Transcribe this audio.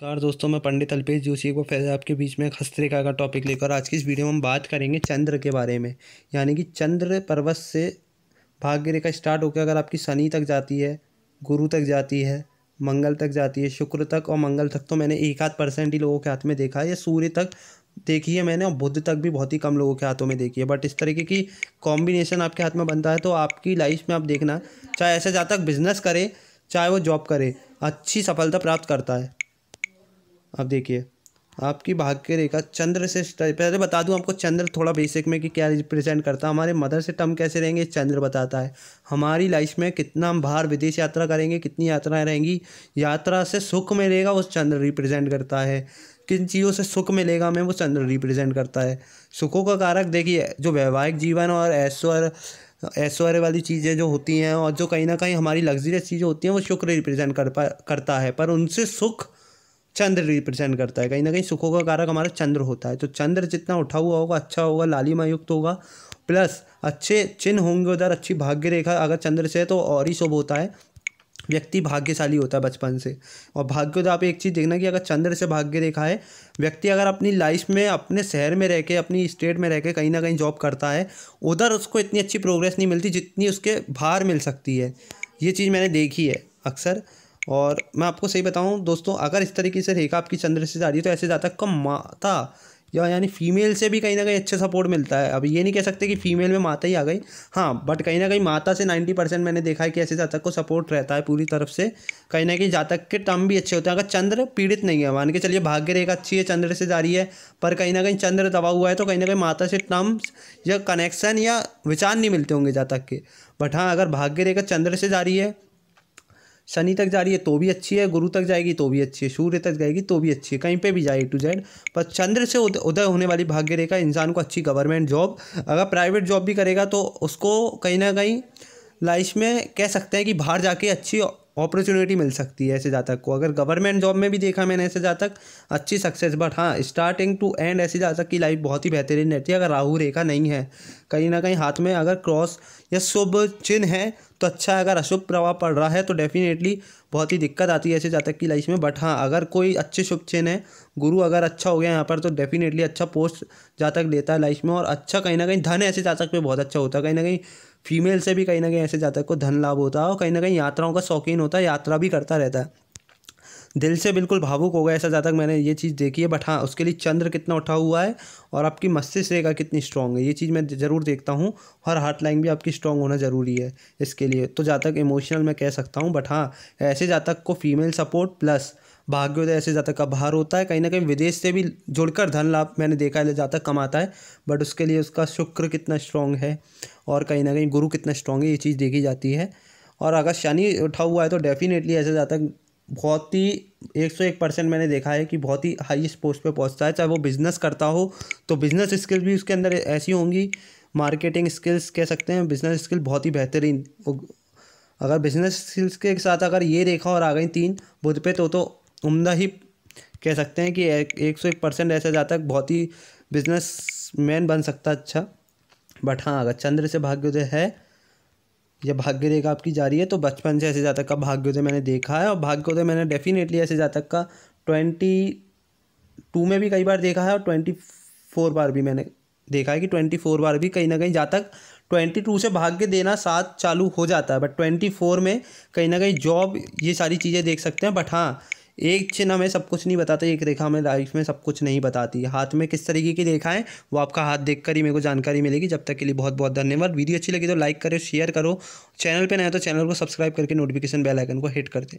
Car दोस्तों, मैं पंडित अल्पेश जोशी को फैज़ आपके बीच में हस्तरेखा का टॉपिक लेकर आज की इस वीडियो में हम बात करेंगे चंद्र के बारे में। यानी कि चंद्र पर्वत से भाग्य रेखा स्टार्ट होकर अगर आपकी शनि तक जाती है, गुरु तक जाती है, मंगल तक जाती है, शुक्र तक और मंगल तक तो मैंने एक आध परसेंट ही लोगों के हाथ में देखा है, या सूर्य तक देखी है मैंने और बुद्ध तक भी बहुत ही कम लोगों के हाथों में देखी है। बट इस तरीके की कॉम्बिनेशन आपके हाथ में बनता है तो आपकी लाइफ में आप देखना, चाहे ऐसे जहाँ तक बिज़नेस करे, चाहे वो जॉब करे, अच्छी सफलता प्राप्त करता है। अब देखिए, आपकी भाग्य रेखा चंद्र से पहले बता दूँ आपको चंद्र थोड़ा बेसिक में कि क्या रिप्रेजेंट करता है, हमारे मदर से टर्म कैसे रहेंगे चंद्र बताता है। हमारी लाइफ में कितना हम बाहर विदेश यात्रा करेंगे, कितनी यात्राएँ रहेंगी, यात्रा से सुख मिलेगा, वो चंद्र रिप्रेजेंट करता है। किन चीज़ों से सुख मिलेगा हमें, वो चंद्र रिप्रेजेंट करता है। सुखों का कारक देखिए, जो वैवाहिक जीवन और ऐश्वर्य ऐश्वर्य वाली चीज़ें जो होती हैं और जो कहीं ना कहीं हमारी लग्जरियस चीज़ें होती हैं, वो शुक्र रिप्रेजेंट कर पा, करता है। पर उनसे सुख चंद्र रिप्रेजेंट करता है। कहीं ना कहीं सुखों का कारक हमारा चंद्र होता है। तो चंद्र जितना उठा हुआ होगा अच्छा होगा लालिमा युक्त होगा प्लस अच्छे चिन्ह होंगे उधर, अच्छी भाग्य रेखा अगर चंद्र से है तो और ही शुभ होता है। व्यक्ति भाग्यशाली होता है बचपन से। और भाग्य तो आप एक चीज़ देखना कि अगर चंद्र से भाग्य रेखा है, व्यक्ति अगर अपनी लाइफ में, अपने शहर में रह के, अपनी स्टेट में रह के कहीं ना कहीं जॉब करता है, उधर उसको इतनी अच्छी प्रोग्रेस नहीं मिलती जितनी उसके बाहर मिल सकती है। ये चीज़ मैंने देखी है अक्सर। और मैं आपको सही बताऊँ, दोस्तों, अगर इस तरीके से रेखा आपकी चंद्र से जा रही है तो ऐसे ज़्यादा कम माता या यानी फीमेल से भी कहीं ना कहीं अच्छा सपोर्ट मिलता है। अब ये नहीं कह सकते कि फीमेल में माता ही आ गई। हाँ बट कहीं ना कहीं माता से नाइन्टी परसेंट मैंने देखा है कि ऐसे जातक को सपोर्ट रहता है पूरी तरफ़ से। कहीं ना कहीं जातक के टर्म भी अच्छे होते हैं। अगर चंद्र पीड़ित नहीं है, मान के चलिए भाग्य रेखा अच्छी है, चंद्र से जा रही है, पर कहीं ना कहीं चंद्र दबा हुआ है तो कहीं ना कहीं माता से टर्म्स या कनेक्शन या विचार नहीं मिलते होंगे जातक के। बट हाँ अगर भाग्य रेखा चंद्र से जा रही है शनि तक जा रही है तो भी अच्छी है, गुरु तक जाएगी तो भी अच्छी है, सूर्य तक जाएगी तो भी अच्छी है, कहीं पे भी जाए टू जेड पर चंद्र से उदय होने वाली भाग्य रेखा इंसान को अच्छी गवर्नमेंट जॉब अगर प्राइवेट जॉब भी करेगा तो उसको कहीं ना कहीं लाइफ में कह सकते हैं कि बाहर जाके अच्छी अपॉर्चुनिटी मिल सकती है ऐसे जातक को। अगर गवर्नमेंट जॉब में भी देखा मैंने ऐसे जातक, अच्छी सक्सेस बट हाँ स्टार्टिंग टू एंड ऐसे जातक की लाइफ बहुत ही बेहतरीन रहती है। अगर राहु रेखा नहीं है, कहीं ना कहीं हाथ में अगर क्रॉस या शुभ चिन्ह है तो अच्छा अगर अशुभ प्रभाव पड़ रहा है तो डेफिनेटली बहुत ही दिक्कत आती है ऐसे जातक की लाइफ में। बट हाँ अगर कोई अच्छे शुभ चिन्ह है, गुरु अगर अच्छा हो गया यहाँ पर तो डेफिनेटली अच्छा पोस्ट जातक लेता है लाइफ में। और अच्छा कहीं ना कहीं धन ऐसे जातक में बहुत अच्छा होता है। कहीं ना कहीं फीमेल से भी कहीं ना कहीं ऐसे जातक को धन लाभ होता है और कहीं ना कहीं यात्राओं का शौकीन होता है, यात्रा भी करता रहता है। दिल से बिल्कुल भावुक हो गया ऐसा जातक मैंने ये चीज़ देखी है बट हाँ उसके लिए चंद्र कितना उठा हुआ है और आपकी मस्तिष्क रेखा कितनी स्ट्रॉन्ग है, ये चीज़ मैं ज़रूर देखता हूँ और हार्ट लाइन भी आपकी स्ट्रॉन्ग होना ज़रूरी है इसके लिए। तो जातक इमोशनल मैं कह सकता हूँ बट हाँ ऐसे जातक को फीमेल सपोर्ट प्लस भाग्योदय ऐसे जातक का बाहर होता है। कहीं ना कहीं विदेश से भी जुड़कर धन लाभ मैंने देखा है, जातक कमाता है बट उसके लिए उसका शुक्र कितना स्ट्रॉन्ग है और कहीं ना कहीं गुरु कितना स्ट्रॉन्ग है, ये चीज़ देखी जाती है। और अगर शनि उठा हुआ है तो डेफिनेटली ऐसे जातक बहुत ही एक सौ एक परसेंट मैंने देखा है कि बहुत ही हाईएस्ट पोस्ट पे पहुँचता है। चाहे वो बिज़नेस करता हो तो बिज़नेस स्किल्स भी उसके अंदर ऐसी होंगी। मार्केटिंग स्किल्स कह सकते हैं बिज़नेस स्किल बहुत ही बेहतरीन। अगर बिज़नेस स्किल्स के साथ अगर ये रेखा और आ गई तीन बुध पे तो तो उम्दा ही कह सकते हैं कि एक सौ एक परसेंट ऐसा जाता है बहुत ही बिज़नेस मैन बन सकता अच्छा। बट हाँ अगर चंद्र से भाग्योदय है, या भाग्य रेखा आपकी जा रही है तो बचपन से ऐसे जातक का भाग्योदय मैंने देखा है। और भाग्योदय मैंने डेफिनेटली ऐसे जातक का ट्वेंटी टू में भी कई बार देखा है और ट्वेंटी फोर बार भी मैंने देखा है कि ट्वेंटी फोर बार भी कहीं ना कहीं जातक ट्वेंटी टू से भाग्य देना साथ चालू हो जाता है। बट ट्वेंटी फोर में कहीं ना कहीं जॉब ये सारी चीज़ें देख सकते हैं। बट हाँ एक चिन्ह हमें सब कुछ नहीं बताता, एक रेखा हमें लाइफ में सब कुछ नहीं बताती। हाथ में किस तरीके की रेखा है, वो आपका हाथ देख कर ही मेरे को जानकारी मिलेगी। जब तक के लिए बहुत बहुत धन्यवाद। वीडियो अच्छी लगी तो लाइक करो शेयर करो। चैनल पर नया तो चैनल को सब्सक्राइब करके नोटिफिकेशन बेल आइकन को हिट कर दें।